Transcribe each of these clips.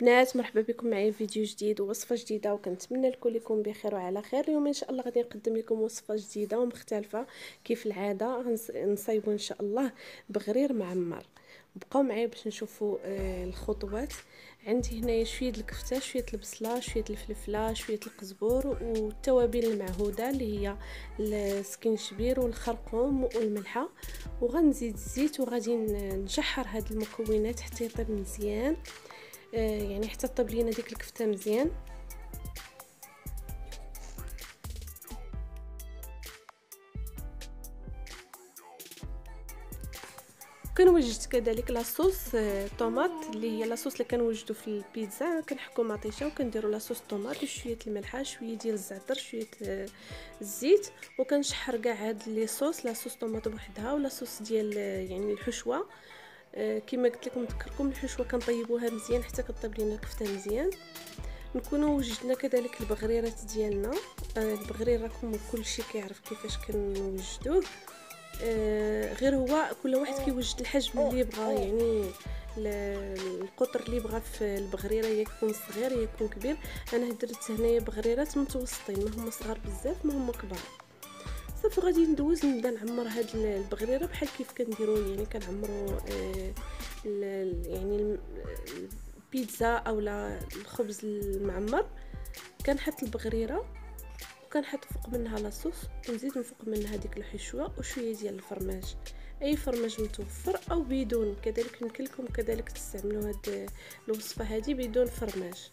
البنات مرحبا بكم معايا في فيديو جديد ووصفة جديدة وكنتمنى الكل يكون بخير وعلى خير. اليوم إن شاء الله غادي نقدم لكم وصفة جديدة ومختلفة كيف العادة. غنصايبوا إن شاء الله بغرير معمر. بقاو معايا باش نشوفوا آه الخطوات. عندي هنايا شوية الكفتة شوية البصلة شوية الفلفلة شوية القزبور والتوابل المعهودة اللي هي السكينشبير والخرقوم والملحة. وغنزيد الزيت وغادي نشحر هاد المكونات حتى يطيب مزيان. يعني حتى طيب لينا ديك الكفتة مزيان. كنوجد كذلك لاصوص آه، طوماط اللي هي لاصوص اللي كنوجدو في البيتزا. كنحكو مطيشه وكنديرو لاصوص طوماط وشويه الملحه شوية ديال الزعتر شوية آه، الزيت. وكنشحر كاع هاد لي صوص لاصوص طوماط بوحدها ولا صوص ديال يعني الحشوة. آه، كما قلت لكم نذكركم الحشوه كنطيبوها مزيان حتى كطيب لينا الكفته مزيان. نكونوا وجدنا كذلك البغريرات ديالنا. آه البغرير راكم كلشي كيعرف كيفاش كنوجدوه. آه غير هو كل واحد كيوجد الحجم اللي بغا يعني القطر اللي بغا في البغريرة يكون صغير يكون كبير. أنا درت هنايا بغريرات متوسطين ما هما صغار بزاف ما هما كبار. صافي غادي ندوز نبدا نعمر هاد البغريرة بحال كيف كنديروا يعني كنعمروا آه يعني البيتزا اولا الخبز المعمر. كنحط البغريرة وكنحط فوق منها لاصوص ونزيد من فوق منها ديك الحشوة وشوية ديال الفرماج. أي فرماج متوفر أو بدون كذلك يمكن لكم كذلك تستعملوا هاد الوصفة هذه بدون فرماج.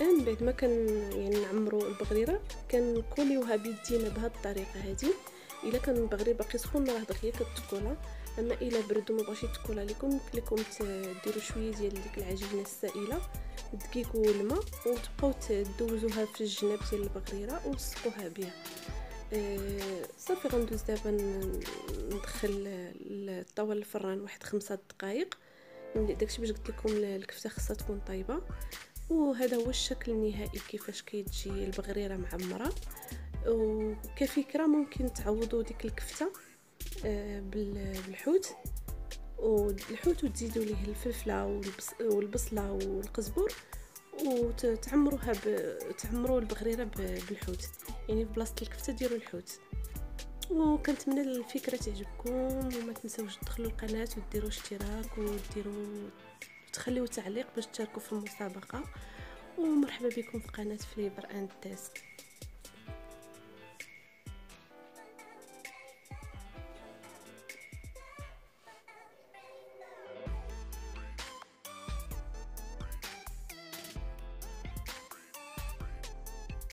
من بعد ما كان يعني نعمروا البغريرة كنكوليوها بيدينا بهذه الطريقة هذه إلا كان البغري باقي سخون راه دغيا كتكولا. أما إلا برد وما بغاش يتكولا لكم يمكن لكم ديروا شوية ديال ديك العجينة السائلة. الدقيق والماء وتبقاو تدوزوها في الجناب ديال البغريرة وتسقوها بها أه صافي غندوز دابا ندخل الطاولة الفران واحد خمسة دقائق داكشي باش قلت لكم الكفتة خاصها تكون طيبه وهذا هو الشكل النهائي كيفاش كيتجي البغريرة معمرة. وكفكره ممكن تعوضوا ديك الكفتة آه، بالحوت. والحوت وتزيدوا ليه الفلفلة والبصلة والقزبر وتعمروها ب... تعمروا البغريرة بالحوت. يعني في بلاصة الكفتة ديروا الحوت. وكنتمنى الفكرة تعجبكم وما تنساوش تدخلوا القناة وديروا اشتراك وديروا تخليو تعليق باش تشاركوا في المسابقة. ومرحبا بكم في قناة Flavor and Taste